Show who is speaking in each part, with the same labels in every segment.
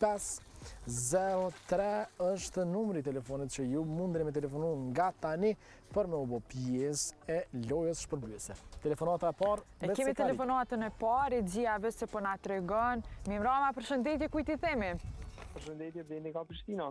Speaker 1: Pesë, zero, tre është numri i telefonit që ju mundeni me telefonu nga tani për me u bo pjesë e lojës shpërblyese. Telefonata e parë, Besi Kari.
Speaker 2: E kemi telefonatën e parë, regjia veç se po na tregon. Mirëmbrëma përshëndetje, kujt i themi?
Speaker 3: Përshëndetje, Blendi nga Prishtina.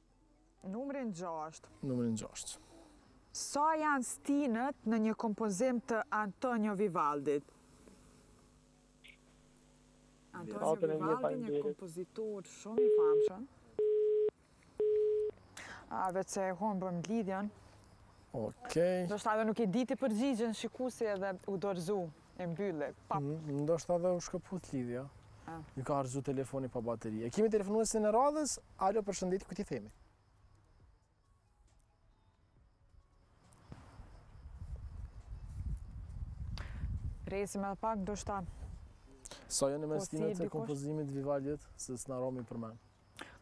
Speaker 1: Numrin
Speaker 2: gjashtë.
Speaker 1: Numrin gjashtë.
Speaker 2: Sa janë stinët në një kompozim të Antonio Vivaldit? Antonio Vivaldi, një kompozitor shumë i famshëm. A veç se e humbëm lidhjen.
Speaker 1: Okej.
Speaker 2: Ndoshta edhe nuk e diti përgjigjen shikusi edhe u dorëzu. e mbylle, pap.
Speaker 1: Mm, ndoshta dhe u shkëput lidhja.
Speaker 2: Ah.
Speaker 1: Ju ka harxhu telefoni pa bateri. E kemi telefonuesin e radhës. Alo, përshëndetje, kujt i themi?
Speaker 2: Presim edhe pak, ndoshta...
Speaker 1: Sa janë
Speaker 2: stinët
Speaker 1: e kompozimit Vivaldit, se s'na romi për
Speaker 2: menë.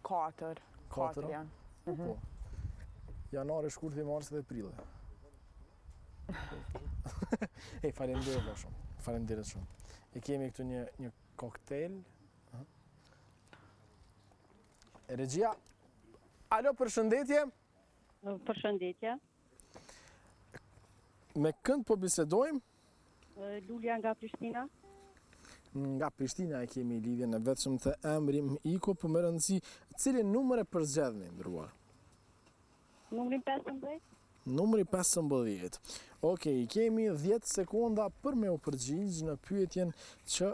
Speaker 1: Katër.
Speaker 2: Katër janë.
Speaker 1: Po, po. Janari, shkurti, marsi dhe prilli. e, faleminderit shumë. Faleminderit shumë. E kemi këtu një, një koktejl. Regjia, alo, përshëndetje?
Speaker 4: Përshëndetje.
Speaker 1: Me kënd po bisedojmë?
Speaker 4: Lulja nga Prishtina.
Speaker 1: Nga Prishtina e kemi lidhjen, veç emri m'iku, por me rëndësi, cilin numër e përzgjedhni, e nderuar?
Speaker 4: Numrin 15.
Speaker 1: Numri 15. Ok, i kemi 10 sekonda për me u përgjigjë në pyetjen që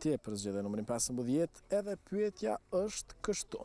Speaker 1: ti e përzgjodhe numrin 15, edhe pyetja është kështu.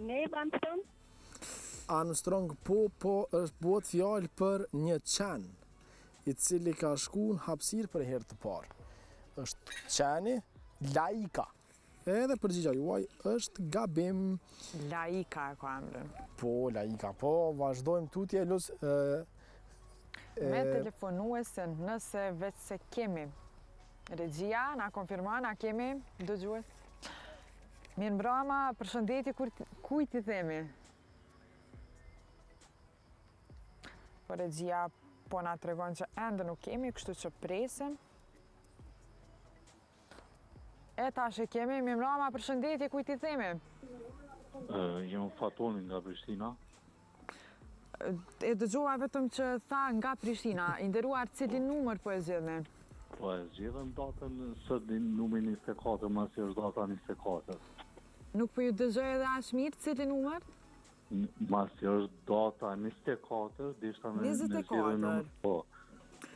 Speaker 4: Neil Armstrong?
Speaker 1: Armstrong po, po është bëhet fjalë për një qen, i cili ka shku në hapsirë për herë të parë. është qeni Laika. Edhe përgjigja juaj është gabim.
Speaker 2: Laika e ka emrin.
Speaker 1: Po, Laika, po, vazhdojmë tutje, lus... E,
Speaker 2: Me telefonuesen nëse veç se kemi. Regjia na konfirmon a kemi dëgjues? Mirëmbrëma, përshëndetje kujt i themi? Po regjia po na tregon që ende nuk kemi, kështu që presim. E tash e kemi, mirëmbrëma, përshëndetje kujt i themi?
Speaker 5: Jam Fatoni nga Prishtina.
Speaker 2: E dëgjova vetëm që tha nga Prishtina. I nderuar, cilin numër po e zgjedhni?
Speaker 5: Po e zgjedhëm datën sot me numrin 24, masi është data 24.
Speaker 2: Nuk po ju dëgjoj edhe aq mirë, cilin numër?
Speaker 5: Masi është data 24, deshta me
Speaker 2: e
Speaker 5: zgjedh 24. numër, po.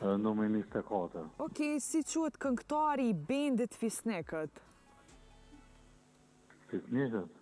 Speaker 5: ë, Numrin 24.
Speaker 2: Okej, si quhet këngëtari i bendit
Speaker 5: Fisnikët?
Speaker 1: Fisnikët?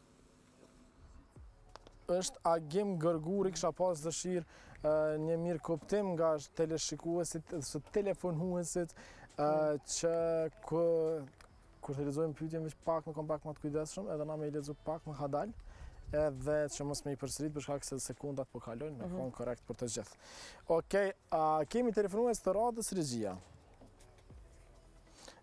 Speaker 1: Është Agim Gërguri, kisha pas dëshirë një mirëkuptim nga teleshikuesit dhe telefonuesit që kur të lezojmë pytjen veç pak me kon pak më të kujdeshëm edhe na me i lezu pak më kadal edhe që mos me i përsërit për shkak se sekundat po kalojnë me mhm. konë korekt për të gjithë. Okej, a kemi telefonues të radhës regjia?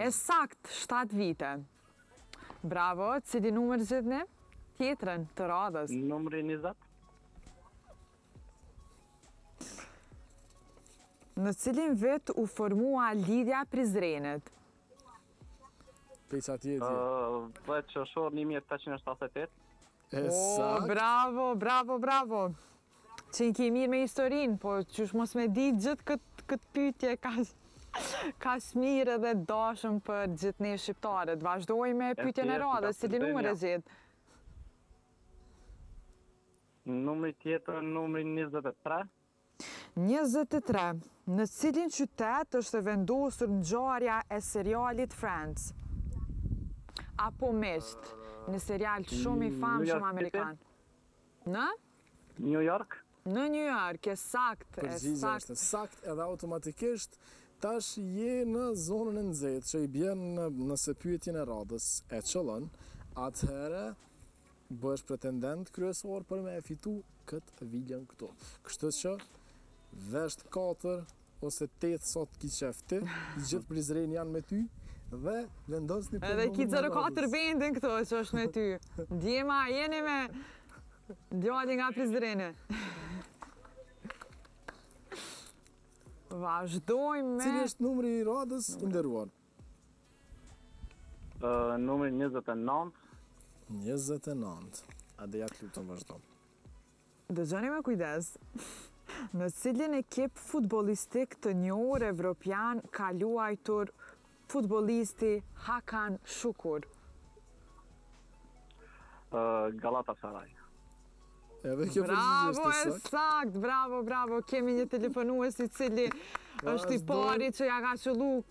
Speaker 2: E saktë shtatë vite. Bravo, cili numër zgjidhni? Tjetrën të radhës.
Speaker 5: Numri njëzet.
Speaker 2: Në cilin vit u formua Lidhja e Prizrenit?
Speaker 1: Prej sa ti
Speaker 5: e di? Dhjetë qershor një mijë
Speaker 1: e
Speaker 2: tetëqind
Speaker 1: e
Speaker 2: shtatëdhjetë e tetë. E saktë. Oh bravo bravo bravo Qenke mirë me historinë po qysh mos me ditë gjithë këtë këtë pyetje kaq kaq mirë edhe të dashun për gjithë ne shqiptarët vazhdojmë me pyetjen e radhës cilin numër e zgjedh
Speaker 5: Numri tjetër numri 23
Speaker 2: Njëzet e tre, Në cilin qytet është e vendosur ngjarja e serialit Friends? Apo miqtë, një serial shumë i famshëm amerikan. Në?
Speaker 5: New York?
Speaker 2: Në New York, e saktë, e
Speaker 1: saktë.
Speaker 2: Përgjigja
Speaker 1: është e saktë edhe automatikisht tash je në zonën e nxehtë që i bjen nëse pyetjen e radhës e qëllon, atëherë. Bëhesh pretendent kryesor për me e fitu këtë vilën këtu. Kështu që, veshët katër ose tetë sa të ki qef ti, gjithë Prizreni janë me ty, dhe vendosni për numrin e radhës.
Speaker 2: Edhe ki 04 bendin këtu që është me ty. Djema, jeni me djalin nga Prizreni. Vazhdojmë me...
Speaker 1: Cili është numri i radhës, i nderuar?
Speaker 5: Uh, numri 29.
Speaker 1: 29. Adea të lutem vazhdo.
Speaker 2: Dëgjoni me kujdes. Në cilin ekip futbolistik të njohur evropian ka luajtur futbolisti Hakan Shukur?
Speaker 5: Uh, Galatasaray.
Speaker 1: Edhe kjo
Speaker 2: bravo, e saktë, bravo, bravo. Kemi një telefonues i cili është i pari që ja ka qëllu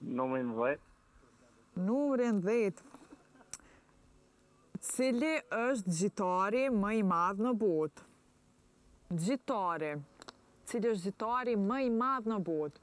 Speaker 5: Numrin dhjetë.
Speaker 2: Numrin dhjetë. Cili është gjitari më i madh në botë? Gjitari. Cili është gjitari më i madh në botë?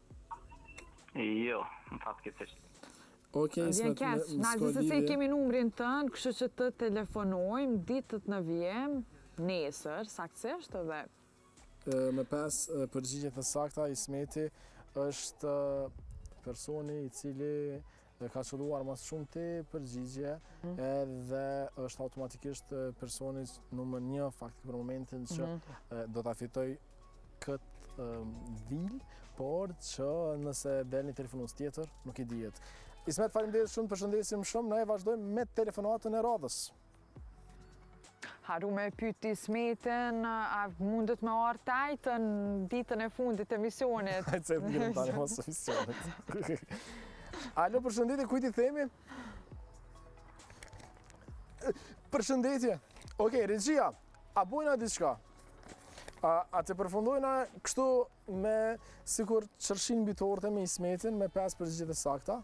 Speaker 5: Jo, në fakt
Speaker 2: këtë
Speaker 1: është.
Speaker 2: Ok,
Speaker 1: së
Speaker 2: më
Speaker 1: të
Speaker 2: më më s'ko
Speaker 1: lidhje.
Speaker 2: Se kemi numrin tënd, kështu që të telefonojmë, ditët në vijim, nesër, saktësisht
Speaker 1: dhe... Me pesë përgjigje të sakta, Ismeti është personi i cili dhe ka qëlluar më së shumti përgjigje
Speaker 2: mhm.
Speaker 1: edhe është automatikisht personi numër një faktikisht për momentin që
Speaker 2: mhm.
Speaker 1: do ta fitojë këtë vilë, por që nëse del një telefonues tjetër, nuk i dihet. Ismet, faleminderit shumë, të përshëndesim shumë, ne e vazhdojmë me telefonatën e radhës.
Speaker 2: Harrum me e pyt Ismetin, a mundet me ardh tash në ditën e fundit të emisionit?
Speaker 1: Hajtë se e përgjërim të anë mas emisionit. Alo, përshëndetje, kujt i themi? Përshëndetje. Okej, regjia, a bojna diçka? A e përfundojna kështu Me sikur qershinë mbi torte me Ismetin me pesë përgjigje të sakta.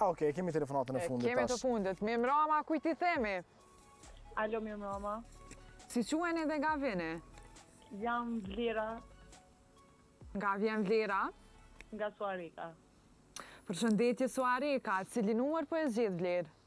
Speaker 1: A ok, e kemi telefonatën e fundit tash.
Speaker 2: Kemi të fundit. Mirëmbrëma, kujt i themi?
Speaker 6: Alo, mirëmbrëma.
Speaker 2: Si quheni dhe nga vini?
Speaker 6: Jam Vlera.
Speaker 2: Nga vjen Vlera?
Speaker 6: Nga Suhareka.
Speaker 2: Përshëndetje Suhareka, cilin numër po e zgjedh Vlerë?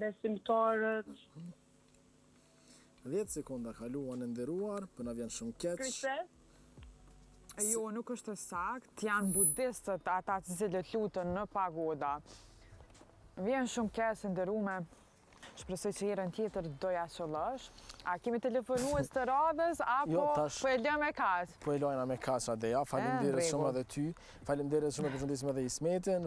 Speaker 6: besimtarët.
Speaker 1: 10 sekonda kaluan e nderuar, po na vjen shumë keq.
Speaker 6: Krishterët?
Speaker 2: Jo, nuk është e saktë, janë budistët ata të cilët luten në pagoda. Vjen shumë keq e nderuar. Shpresoj që herën tjetër do ia qëllosh. A kemi telefonues të radhës, apo
Speaker 1: jo, tash,
Speaker 2: po e lëmë me kaq?
Speaker 1: Po e lajna me kaq, Adeja. Faleminderit shumë edhe ty. Faleminderit shumë e përshëndesim edhe Ismetin.